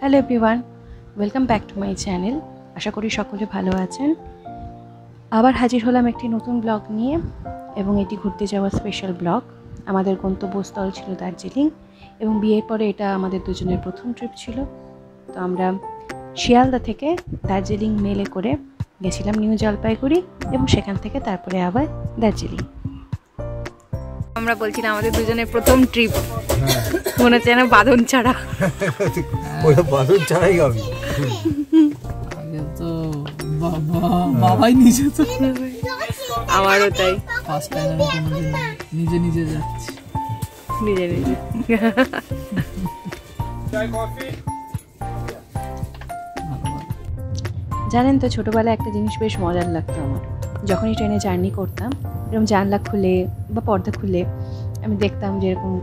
Hello everyone welcome back to my channel আশা করি সকলে ভালো আছেন। আবার হাজির হলাম একটি নতুন ব্লগ নিয়ে এবং এটি ঘুরতে যাওয়া স্পেশাল ব্লগ আমাদের গন্তব্যস্থল ছিল দার্জিলিং এবং বিয়ের পরে এটা আমাদের দুজনের প্রথম ট্রিপ ছিল। তো আমরা শিয়ালদা থেকে দার্জিলিং মেলে করে গেছিলাম নিউ জলপাইগুড়ি এবং সেখান থেকে তারপরে আবার দার্জিলিং। আমরা বলছিলাম আমাদের দুজনের প্রথম ট্রিপ মনে হচ্ছে যেন বাঁধন ছাড়া। ওটা বাদুর ছাড়াই হবে। তো বাবাই নিজে তো। আমারও তাই। ফার্স্ট টাইম আমি কোনোদিন নিজে নিজে যাচ্ছি। নিজে নিজে। জানেন তো ছোটবেলায় একটা জিনিস বেশ মজার লাগতো আমার। যখনই ট্রেনে জার্নি করতাম, এরকম জানলা খুলে বা পর্দা খুলে, আমি দেখতাম যে এরকম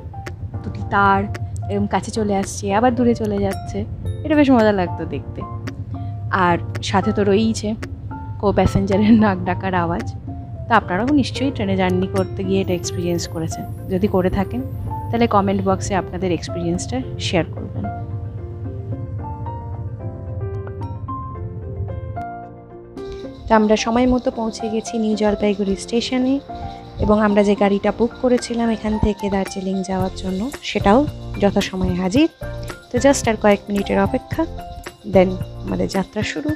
দুটি তার এরকম কাছে চলে আসছে, আবার দূরে চলে যাচ্ছে। এটা বেশ মজা লাগতো দেখতে। আর সাথে তো রয়েইছে কো প্যাসেঞ্জারের নাক ডাকার আওয়াজ। তো আপনারাও নিশ্চয়ই ট্রেনে জার্নি করতে গিয়ে এটা এক্সপিরিয়েন্স করেছেন। যদি করে থাকেন, তাহলে কমেন্ট বক্সে আপনাদের এক্সপিরিয়েন্সটা শেয়ার করবেন তো আমরা সময় মতো পৌঁছে গেছি নিউ জলপাইগুড়ি স্টেশনে এবং আমরা যে গাড়িটা বুক করেছিলাম এখান থেকে দার্জিলিং যাওয়ার জন্য, সেটাও যথাসময়ে হাজির। তো জাস্ট আর কয়েক মিনিটের অপেক্ষা, দেন আমাদের যাত্রা শুরু।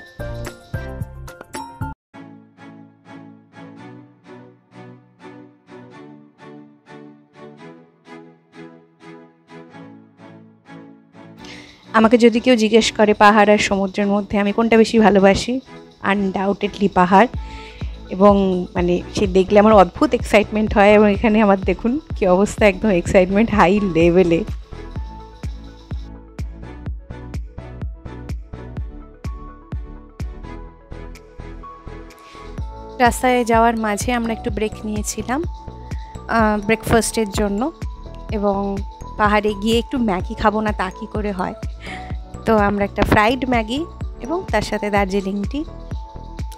আমাকে যদি কেউ জিজ্ঞেস করে পাহাড় আর সমুদ্রের মধ্যে আমি কোনটা বেশি ভালোবাসি আনডাউটেডলি পাহাড়। এবং মানে সে দেখলে আমার অদ্ভুত এক্সাইটমেন্ট হয় এবং এখানে আমার দেখুন কি অবস্থা, একদম এক্সাইটমেন্ট হাই লেভেলে রাস্তায় যাওয়ার মাঝে আমরা একটু ব্রেক নিয়েছিলাম ব্রেকফাস্টের জন্য। এবং পাহাড়ে গিয়ে একটু ম্যাগি খাব না তা কী করে হয়? তো আমরা একটা ফ্রাইড ম্যাগি এবং তার সাথে দার্জিলিং টি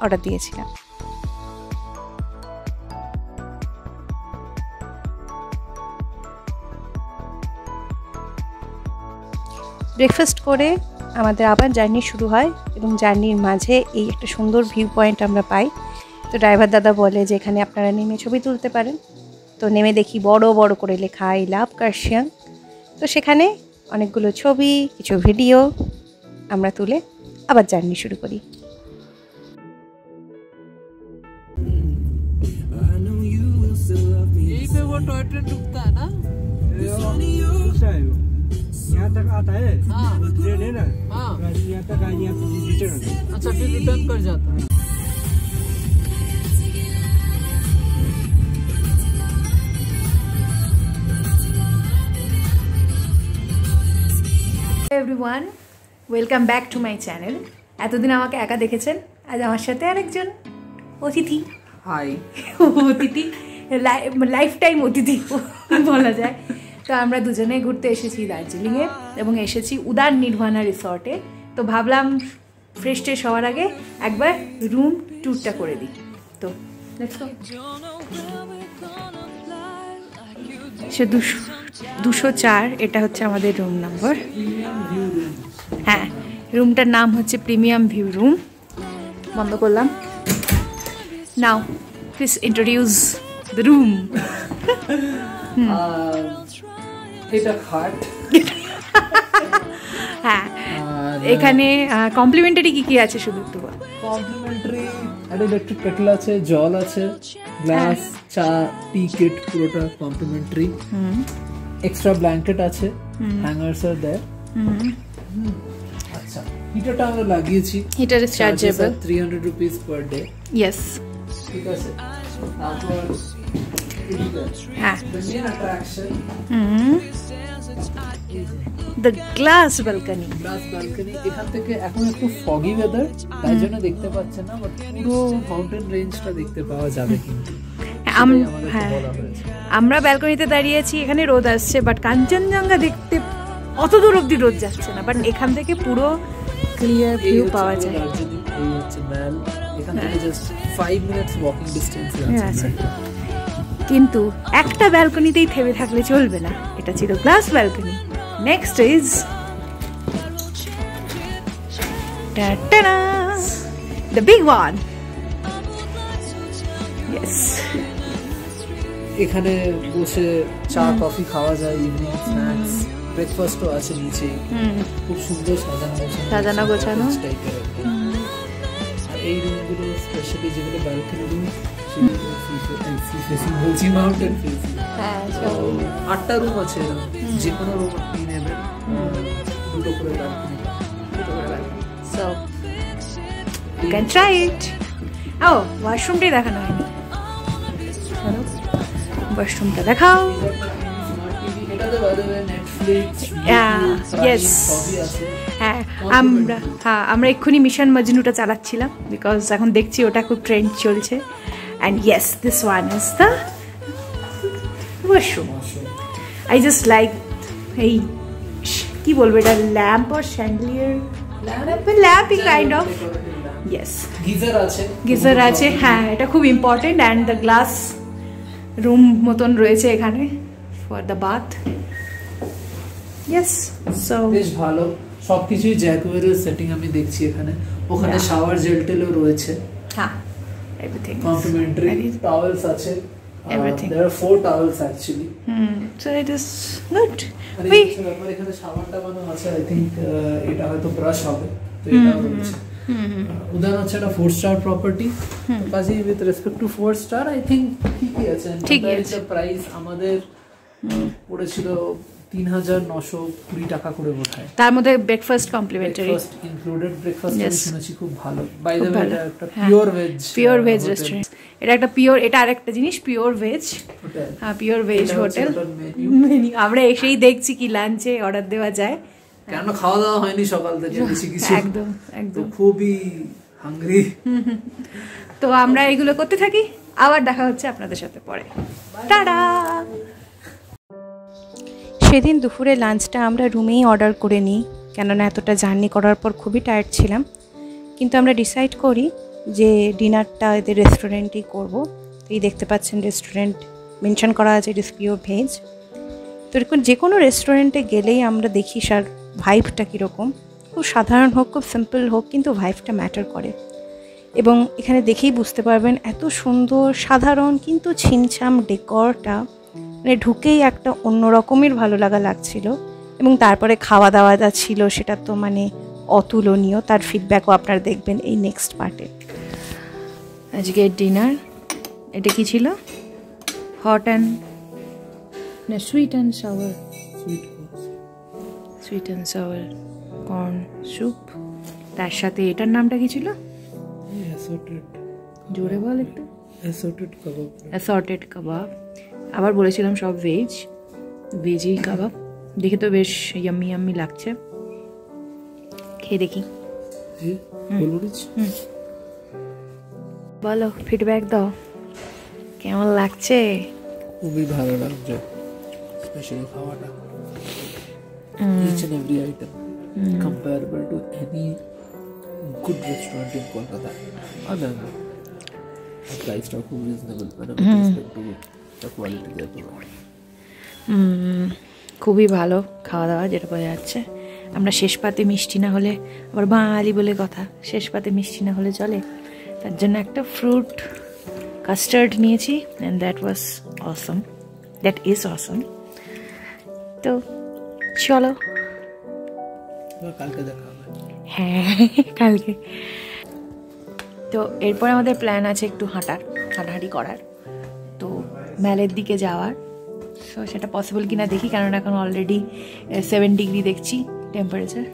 অর্ডার দিয়েছিলাম। ব্রেকফাস্ট করে আমাদের আবার জার্নি শুরু হয় এবং জার্নির মাঝে এই একটা সুন্দর ভিউ পয়েন্ট আমরা পাই। তো ড্রাইভার দাদা বলে যে, এখানে আপনারা নেমে ছবি তুলতে পারেন। তো নেমে দেখি বড় বড় করে লেখা আই লাভ কার্শিয়াং তো সেখানে অনেকগুলো ছবি, কিছু ভিডিও আমরা তুলে আবার জার্নি শুরু করি। वो टॉय ट्रेन रुकता है ना यहाँ तक आता है हाँ ट्रेन है ना हाँ यहाँ तक आ यहाँ पे रिटर्न होता है अच्छा फिर रिटर्न कर जाता है everyone welcome back to my channel এতদিন আমাকে একা দেখেছেন আজ আমার সাথে আরেকজন অতিথি हाय অতিথি লাইফ টাইম অতিথি বলা যায়। তো আমরা দুজনে ঘুরতে এসেছি দার্জিলিংয়ে এবং এসেছি উদার নির্ভানা রিসর্টে। তো ভাবলাম ফ্রেশ ট্রেশ হওয়ার আগে একবার রুম ট্যুরটা করে দিই। তো সে দুশো দুশো চার, এটা হচ্ছে আমাদের রুম নাম্বার হ্যাঁ রুমটার নাম হচ্ছে প্রিমিয়াম ভিউ রুম বন্ধ করলাম। Now please introduce the room এটা খাট হ্যাঁ। এখানে কমপ্লিমেন্টারি কি কি আছে শুধু একটু বল। কমপ্লিমেন্টারি একটা ইলেকট্রিক কেটল আছে জল আছে গ্লাস চা টি কিট পুরোটা কমপ্লিমেন্টারি এক্সট্রা ব্ল্যাঙ্কেট আছে হ্যাঙ্গার্স আর দেয় আচ্ছা হিটারটা আমরা লাগিয়েছি। Heater is chargeable three hundred rupees per day yes ঠিক আছে। হ্যাঁ attraction the glass balcony glass balcony এখান থেকে এখন একটু ফগি ওয়েদার তাই জন্য দেখতে পাচ্ছেন না বাট পুরো মাউন্টেন রেঞ্জটা দেখতে পাওয়া যাবে কিন্তু। হ্যাঁ। আমরা ব্যালকনিতে দাঁড়িয়েছি এখানে রোদ আসছে বাট কাঞ্চনজঙ্ঘা দেখতে অত দূর অব্দি রোদ যাচ্ছে না বাট এখান থেকে পুরো ক্লিয়ার ভিউ পাওয়া যায়। এই হচ্ছে ম্যাল। এখান থেকে just five minutes walking distance হ্যাঁ, আছে। আছে কিন্তু একটা ব্যালকনিতেই থেমে থাকলে চলবে না। এটা ছিল glass balcony next is Ta-da! The big এখানে বসে চা কফি খাওয়া যায় ইভিনিং স্ন্যাক্স ব্রেকফাস্টও আছে নিচে। খুব সুন্দর সাজানো গোছানো। সাজানো গোছানো। টাইপের এই রুমগুলো স্পেশালি যেগুলো ব্যালকনি রুম হ্যাঁ আটটা রুম আছে যে কোনো রুম আপনি নেবেন। দুটো করে balcony So, you can try it. Oh, ওয়াশরুমটাই দেখানো হয়নি। ওয়াশরুমটা দেখাও। আছে হ্যাঁ আমরা হ্যাঁ আমরা এক্ষুনি মিশন মজনুটা চালাচ্ছিলাম বিকজ এখন দেখছি ওটা খুব ট্রেন্ড চলছে। And yes this one is the washroom I just like এই কি বলব এটা ল্যাম্প আর শ্যান্ডলিয়ার ল্যাম্পই কাইন্ড অফ ইয়েস গিজার আছে। গিজার আছে হ্যাঁ এটা খুব important and the glass room মতন রয়েছে এখানে for the bath yes so বেশ ভালো। সবকিছুই জ্যাকওয়েরের সেটিং আমি দেখছি এখানে। ওখানে শাওয়ার জেল টেলও রয়েছে। হ্যাঁ এভরিথিং কমপ্লিমেন্টারি টাওয়েলস আছে। Everything. There are four towels actually so it is good we এখানে সাবান টাবানও আছে আই থিঙ্ক এটা হয়তো ব্রাশ হবে। তো এটাও রয়েছে। আহ, উদাহরণ হচ্ছে একটা ফোর স্টার প্রপার্টি কাজে with respect to four star I think ঠিকই আছে। ঠিকই আছে। প্রাইস আমাদের পড়েছিল তিন হাজার নশো কুড়ি টাকা করে বোধ তার মধ্যে breakfast complimentary breakfast included breakfast শুনেছি খুব ভালো। বাই দ্য ওয়ে এটা একটা হ্যাঁ। Pure veg pure veg restaurant এটা একটা পিওর এটা আরেকটা জিনিস পিওর ভেজ হ্যাঁ পিওর ভেজ হোটেল আমরা এসেই দেখছি কি লাঞ্চে অর্ডার দেওয়া যায়। কেন খাওয়া দাওয়া হয়নি সকাল থেকে বেশি কিছু? একদম একদম। খুবই হাংরি তো আমরা এগুলো করতে থাকি। আবার দেখা হচ্ছে আপনাদের সাথে পরে। টাটা! সেদিন দুপুরে লাঞ্চটা আমরা রুমেই অর্ডার করে নিই, কেননা এতটা জার্নি করার পর খুবই টায়ার্ড ছিলাম। কিন্তু আমরা ডিসাইড করি যে ডিনারটা এদের রেস্টুরেন্টেই করব। এই দেখতে পাচ্ছেন রেস্টুরেন্ট মেনশন করা আছে ইট ইস পিওর ভেজ তো এরকম যে কোনো রেস্টুরেন্টে গেলেই আমরা দেখি সার ভাইবটা কীরকম। খুব সাধারণ হোক, খুব সিম্পল হোক, কিন্তু ভাইবটা ম্যাটার করে। এবং এখানে দেখেই বুঝতে পারবেন এত সুন্দর, সাধারণ, কিন্তু ছিমছাম ডেকরটা মানে ঢুকেই একটা অন্য রকমের ভালো লাগা লাগছিল। এবং তারপরে খাওয়া দাওয়া যা ছিল সেটা তো মানে অতুলনীয়। তার ফিডব্যাকও আপনারা দেখবেন এই নেক্সট পার্টে আজকে ডিনার এটা কি ছিল? হট অ্যান্ড না sweet and sour sweet and sour corn soup তার সাথে এটার নামটা কি ছিল? জোরে বল একটু। অ্যাসর্টেড কাবাব অ্যাসর্টেড কাবাব আবার বলেছিলাম সব ভেজ ভেজই কাবাব। দেখে তো বেশ ইয়াম্মি ইয়াম্মি লাগছে। খেয়ে দেখি। বলো ফিডব্যাক দাও। কেমন লাগছে? খুবই ভালো লাগছে। স্পেশালি খাওয়াটা। Each and every item comparable to any good restaurant in Kolkata other প্রাইসটা খুব রিজনেবল মানে respect to the quality provide খুবই ভালো খাওয়া দাওয়া যেটা বোঝা যাচ্ছে। আমরা শেষ পাতে মিষ্টি না হলে আবার বাঙালি বলে কথা শেষ পাতে মিষ্টি না হলে চলে। তার জন্য একটা ফ্রুট কাস্টার্ড নিয়েছি and that was awesome that is awesome তো চলো। কালকে দেখা হবে। হ্যাঁ কালকে। তো এরপর আমাদের প্ল্যান আছে একটু হাঁটার হাঁটাহাঁটি করার। ম্যালের দিকে যাওয়ার। সো সেটা পসিবল কিনা দেখি কারণ এখন অলরেডি সেভেন ডিগ্রি দেখছি টেম্পারেচার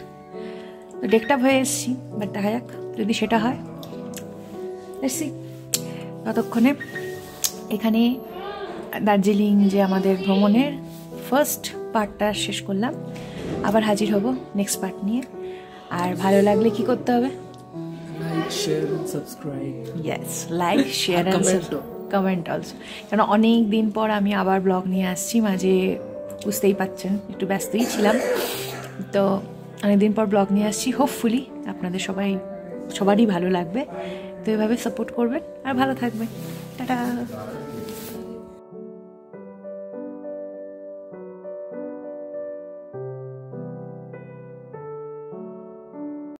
তো ডেকটাপ হয়ে এসেছি বাট দেখা যাক যদি সেটা হয়। এসছি ততক্ষণে এখানে দার্জিলিং যে আমাদের ভ্রমণের ফার্স্ট পার্টটা শেষ করলাম। আবার হাজির হব নেক্সট পার্ট নিয়ে। আর ভালো লাগলে কি করতে হবে? Like share and subscribe yes like share comment ও। কমেন্ট অলসো কেন, অনেক দিন পর আমি আবার ব্লগ নিয়ে আসছি, মাঝে বুঝতেই পাচ্ছেন একটু ব্যস্তই ছিলাম। তো অনেকদিন পর ব্লগ নিয়ে আসছি হোপফুলি আপনাদের সবাই, সবারই ভালো লাগবে। তো এভাবে সাপোর্ট করবেন আর ভালো থাকবেন। টাটা!